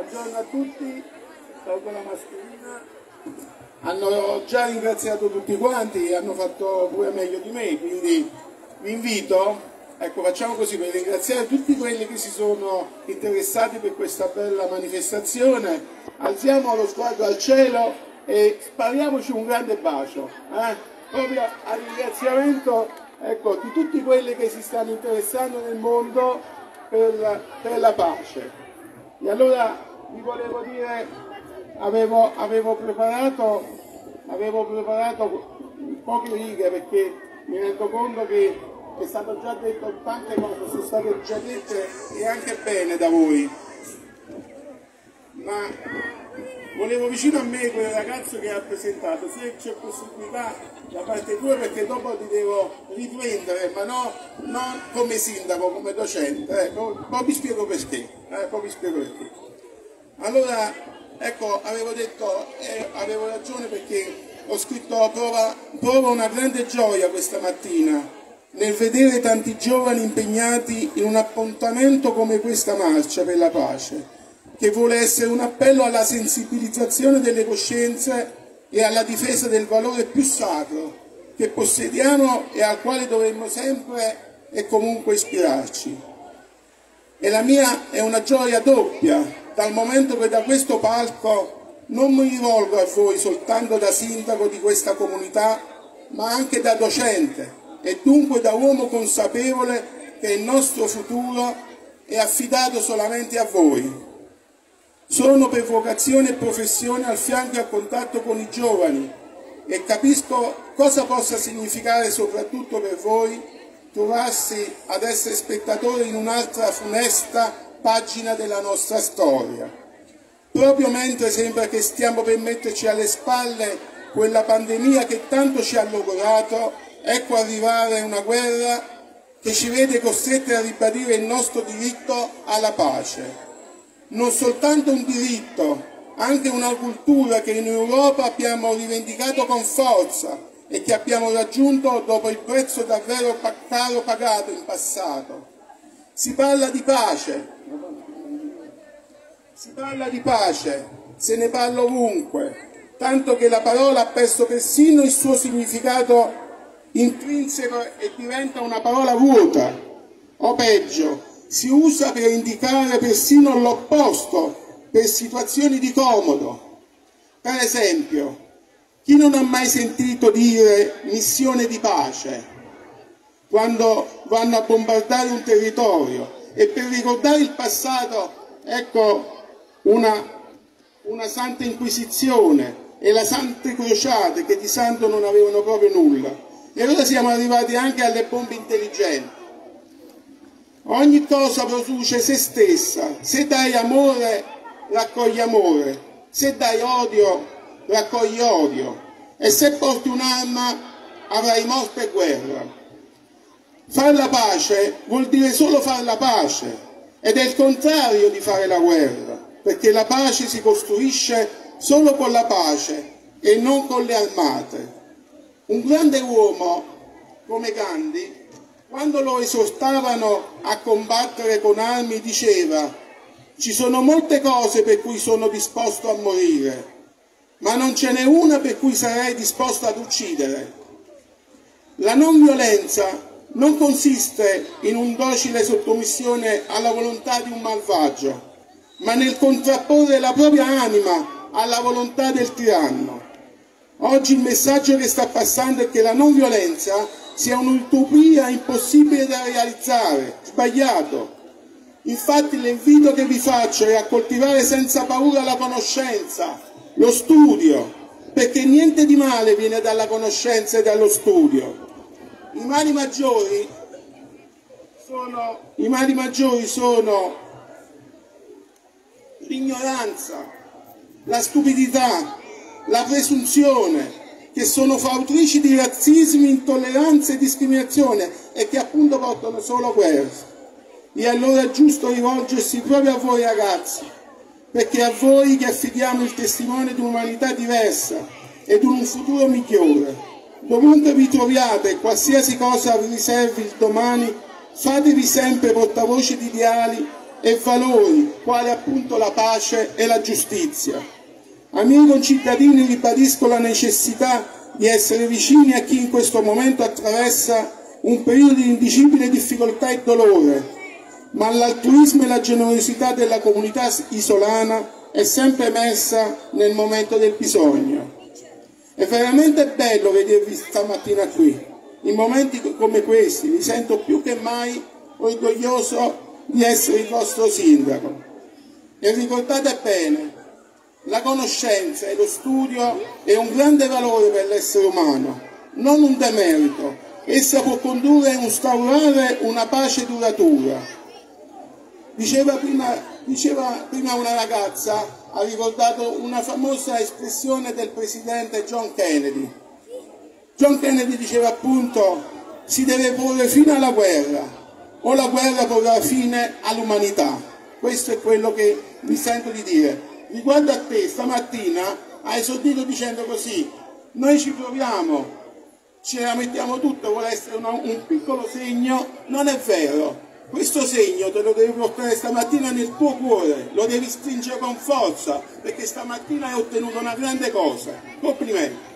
Buongiorno a tutti, tolgo la mascherina. Hanno già ringraziato tutti quanti, hanno fatto pure meglio di me, quindi vi invito, ecco facciamo così per ringraziare tutti quelli che si sono interessati per questa bella manifestazione, alziamo lo sguardo al cielo e spariamoci un grande bacio, eh? proprio a ringraziamento ecco, di tutti quelli che si stanno interessando nel mondo per, per la pace. E allora vi volevo dire, avevo, avevo, preparato, avevo preparato poche righe perché mi rendo conto che è stato già detto tante cose, sono state già dette e anche bene da voi. Ma volevo vicino a me quel ragazzo che ha presentato, se c'è possibilità da parte tua perché dopo ti devo riprendere, ma no, non come sindaco, come docente, eh, poi vi spiego perché, eh, poi vi spiego perché. Allora, ecco, avevo detto, eh, avevo ragione perché ho scritto prova, prova una grande gioia questa mattina nel vedere tanti giovani impegnati in un appuntamento come questa marcia per la pace che vuole essere un appello alla sensibilizzazione delle coscienze e alla difesa del valore più sacro che possediamo e al quale dovremmo sempre e comunque ispirarci. E la mia è una gioia doppia, dal momento che da questo palco non mi rivolgo a voi soltanto da sindaco di questa comunità, ma anche da docente e dunque da uomo consapevole che il nostro futuro è affidato solamente a voi. Sono per vocazione e professione al fianco e a contatto con i giovani e capisco cosa possa significare soprattutto per voi trovarsi ad essere spettatori in un'altra funesta pagina della nostra storia. Proprio mentre sembra che stiamo per metterci alle spalle quella pandemia che tanto ci ha logorato, ecco arrivare una guerra che ci vede costretti a ribadire il nostro diritto alla pace non soltanto un diritto, anche una cultura che in Europa abbiamo rivendicato con forza e che abbiamo raggiunto dopo il prezzo davvero caro pagato in passato. Si parla di pace, si parla di pace, se ne parla ovunque, tanto che la parola ha perso persino il suo significato intrinseco e diventa una parola vuota, o peggio, si usa per indicare persino l'opposto per situazioni di comodo. Per esempio, chi non ha mai sentito dire missione di pace quando vanno a bombardare un territorio e per ricordare il passato, ecco una, una santa inquisizione e la sante crociate che di santo non avevano proprio nulla. E ora siamo arrivati anche alle bombe intelligenti Ogni cosa produce se stessa. Se dai amore, raccogli amore. Se dai odio, raccogli odio. E se porti un'arma, avrai morte e guerra. Fare la pace vuol dire solo fare la pace ed è il contrario di fare la guerra, perché la pace si costruisce solo con la pace e non con le armate. Un grande uomo come Gandhi quando lo esortavano a combattere con armi diceva ci sono molte cose per cui sono disposto a morire, ma non ce n'è una per cui sarei disposto ad uccidere. La non violenza non consiste in un docile sottomissione alla volontà di un malvagio, ma nel contrapporre la propria anima alla volontà del tiranno. Oggi il messaggio che sta passando è che la non violenza sia un'utopia impossibile da realizzare, sbagliato. Infatti l'invito che vi faccio è a coltivare senza paura la conoscenza, lo studio, perché niente di male viene dalla conoscenza e dallo studio. I mali maggiori sono, i mali maggiori sono l'ignoranza, la stupidità, la presunzione, che sono fautrici di razzismi, intolleranza e discriminazione e che appunto portano solo guerra. E allora è giusto rivolgersi proprio a voi ragazzi, perché a voi che affidiamo il testimone di un'umanità diversa e di un futuro migliore. Dovunque vi troviate, qualsiasi cosa vi riservi il domani, fatevi sempre portavoce di ideali e valori quali appunto la pace e la giustizia. A miei concittadini ribadisco la necessità di essere vicini a chi in questo momento attraversa un periodo di indicibile difficoltà e dolore, ma l'altruismo e la generosità della comunità isolana è sempre emersa nel momento del bisogno. È veramente bello vedervi stamattina qui. In momenti come questi mi sento più che mai orgoglioso di essere il vostro sindaco. E ricordate bene, la conoscenza e lo studio è un grande valore per l'essere umano, non un demerito. Essa può condurre a instaurare una pace duratura. Diceva prima, diceva prima una ragazza, ha ricordato una famosa espressione del presidente John Kennedy. John Kennedy diceva appunto si deve porre fine alla guerra, o la guerra porrà fine all'umanità. Questo è quello che mi sento di dire. Riguardo a te, stamattina hai esordito dicendo così, noi ci proviamo, ce la mettiamo tutta, vuole essere una, un piccolo segno, non è vero. Questo segno te lo devi portare stamattina nel tuo cuore, lo devi stringere con forza, perché stamattina hai ottenuto una grande cosa. Complimenti.